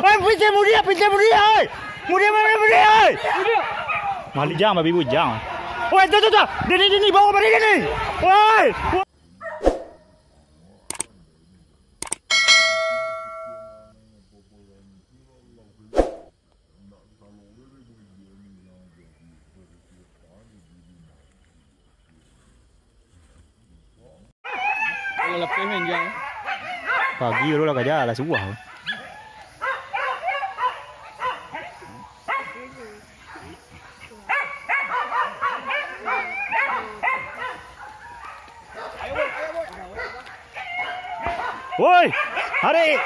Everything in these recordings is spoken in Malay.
Oi, pintar mudia, pintar mudia, oi. Mudia, mudia, mudia, oi. Malik jang, babi bujang. Oi, tu, tu, tu. Dia ni, dia ni, bawa pada dia ni. Oi. Jang. Pagi dulu lah kerja lah suah. Woi, hari.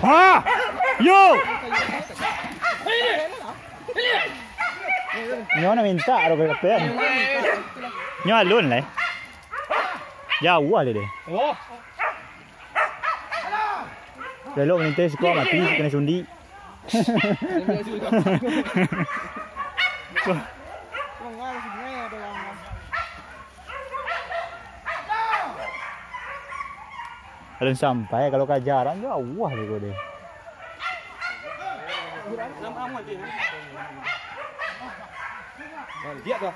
Ha! Yo! Nyo na minta aro ka pen. Nyo alun. Ya wa le de. Oh. Lelo minta sekolah mati kena sundi. Alun sampai kalau kajaran jo wah le kau de. Dia tu.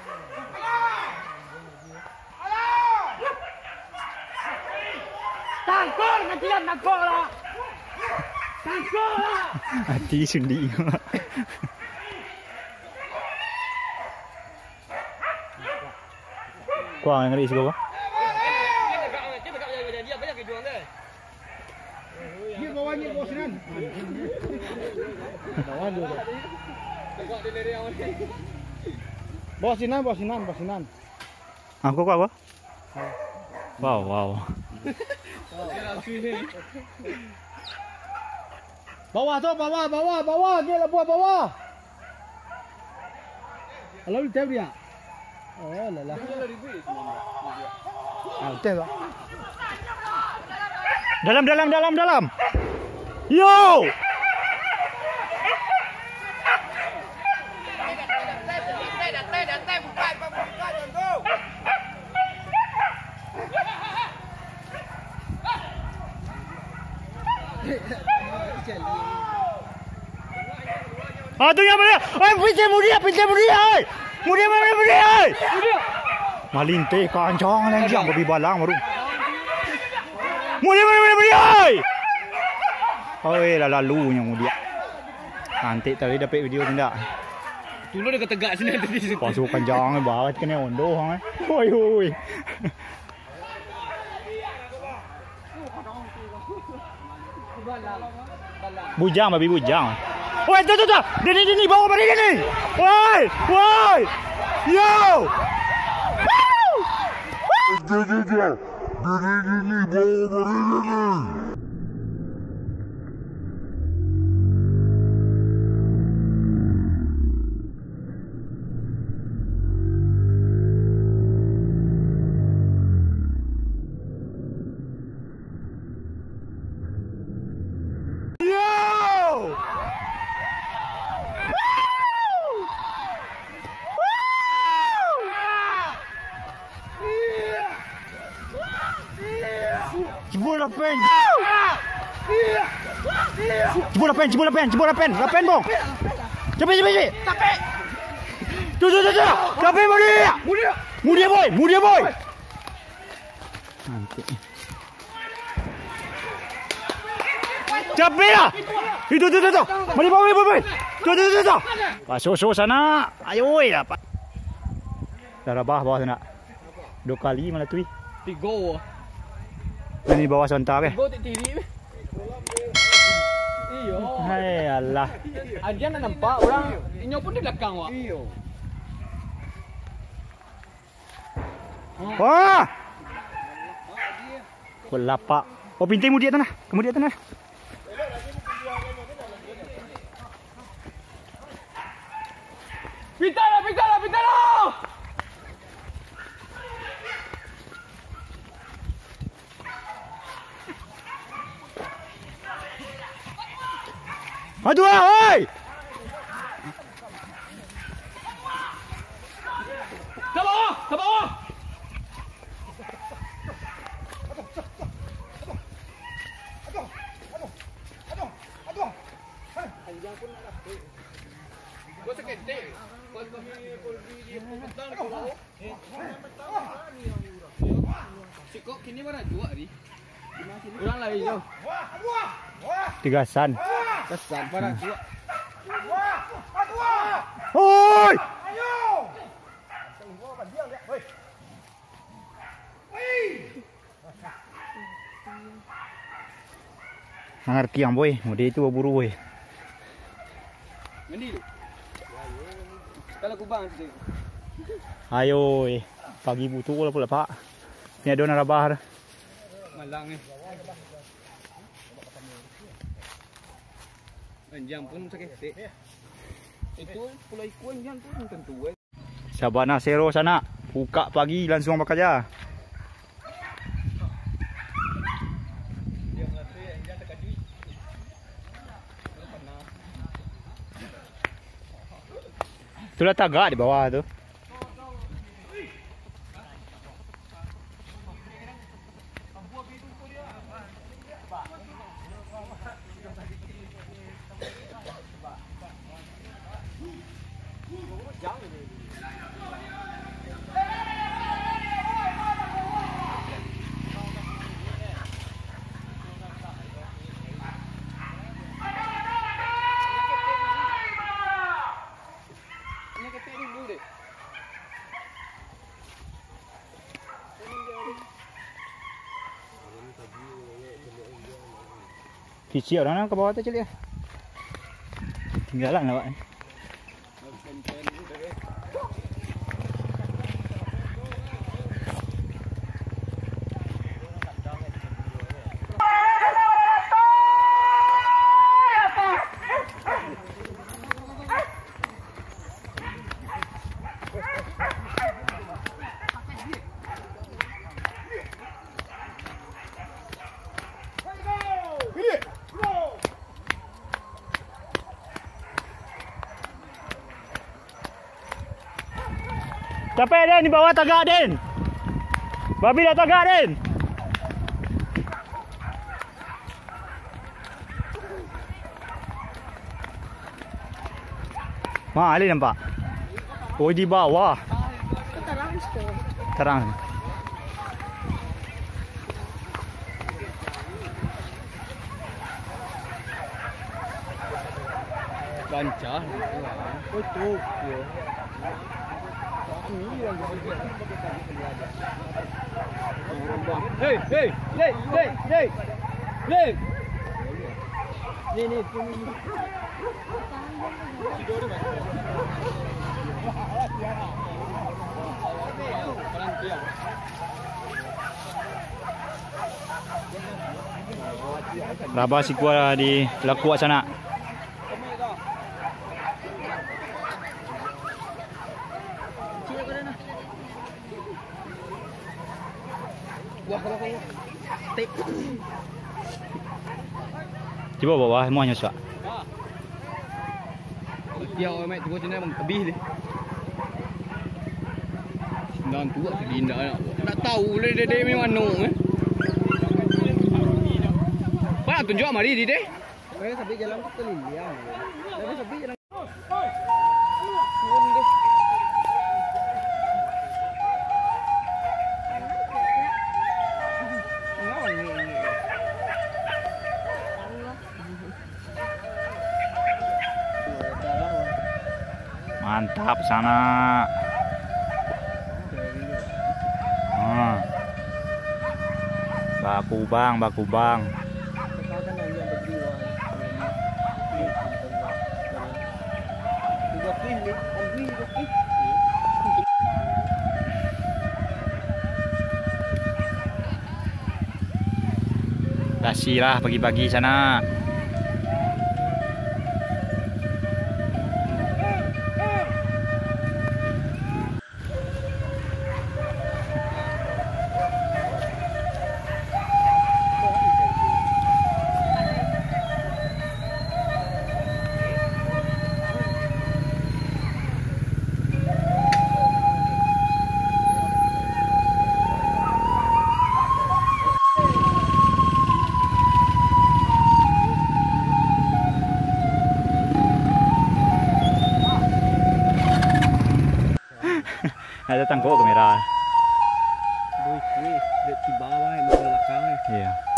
Tangkol, nantian tangkol lah. Tangkol lah. Hati sundi. Kau yang ngeri sekolah. Dia bawa ni bos nan. Bawa dulu. Bos sinan, bos sinan, bos sinan. Aku kau apa? Wow, wow. Bawah tu, bawah, bawah, bawah. Dia lah buat bawah. Kalau dia dia. Oh, lah lah. Ah, betul tak? Dalam, dalam, dalam, dalam. Yo! Tu yang mana? Oi, pintar mudia, pintar mudia, oi. Mudia, mudia, mudia, oi. Malinte kancang lang jang babi balang baru. Mudia, mudia, mudia, mudia, oi. Oi, lah lalu yang mudia. Nanti tadi dapat video tidak? Dulu dia ketegak sini tadi. Pasuk panjang eh, bawa kena ondo hang eh. Oi, oi. Bujang babi bujang. Oi, tu tu tu. Dia ni dia ni bawa pada dia ni. Woi, woi. Yo! Woo! Yo! Jebol lah pen. Jebol lah pen, jebol lah pen, jebol lah pen. Lah pen bong. Cepet, cepet, cepet. Cepet. Tu, tu, tu, tu. Cepet mudia. Mudia. Mudia boy, mudia boy. Cepet lah. Itu, itu, itu, itu. Mari bawa, bawa, bawa. Tu, tu, tu, tu. Pak susu sana. Ayo, woi lah. Pak. Dah rabah bawah sana. Dua kali malah tui. Tigo. Ini bawah sontar ke? Tigo tak tiri. Iyo. Hai Allah. Dia nak nampak orang inyo pun di belakang wak. Iyo. Wah. Kau lapak. Oh pintai mu dia tanah. Kamu dia tanah. Pintar lah, pintar lah, pintar lah. Maju lah, oi! Ke bawah, ke bawah. Kau pergi petang ke. Sikok kini mana dua hari? Orang lain jauh. Tigasan. Kesan pada dua. Oi! Mengerti yang boy, mudi itu buru boy. Mandi tu. Kalau kubang tu. Ayo, pagi butuh lah pula pak. Ni ada narabah. Malang ni. Anjang pun sakit dek. Itu pulau ikut anjang tu tentu eh. Sabana Sero sana. Buka pagi langsung bekerja. Itulah tagak di bawah tu. Ini ketek dulu dek. Kicik orang ke bawah tu cili. Tinggalan lah pak. ni. Capek Den, di bawah tagak Den. Babi dah tagak Den. Mak Ali nampak. Oh di bawah. Terang. Lancar. Oh tu. Hei, hei, hei, hei, hei, hei. Ni ni ni. Rabah si kuah di lakuak sana. Wah, kalau kau tik. Cuba bawah semuanya suak. Dia orang mat tunggu sini bang habis dia. Dan tu tak dinda nak. Nak tahu le dia dia memang no eh. Pak tunjuk mari di deh. Saya sampai jalan tu keliliang. Saya sampai jalan. Mantap sana. Hmm. Baku bang, baku bang. Pagi-pagi sana. Nak datang kau kamera. Wih, wih, lihat di bawah, yang belakang. Iya. Cek,